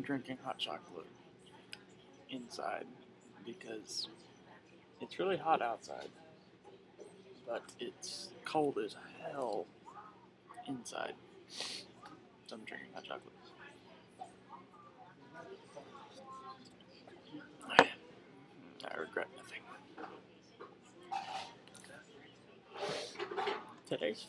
I'm drinking hot chocolate inside because it's really hot outside, but it's cold as hell inside. So I'm drinking hot chocolate. I regret nothing. Today's